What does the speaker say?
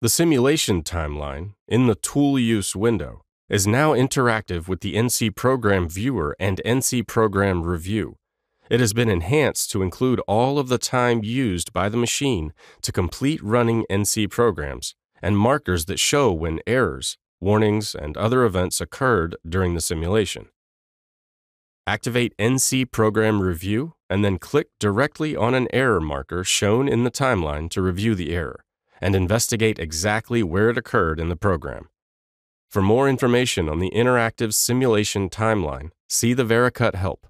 The simulation timeline, in the Tool Use window, is now interactive with the NC Program Viewer and NC Program Review. It has been enhanced to include all of the time used by the machine to complete running NC programs and markers that show when errors, warnings, and other events occurred during the simulation. Activate NC Program Review and then click directly on an error marker shown in the timeline to review the error and investigate exactly where it occurred in the program. For more information on the interactive simulation timeline, see the Vericut help.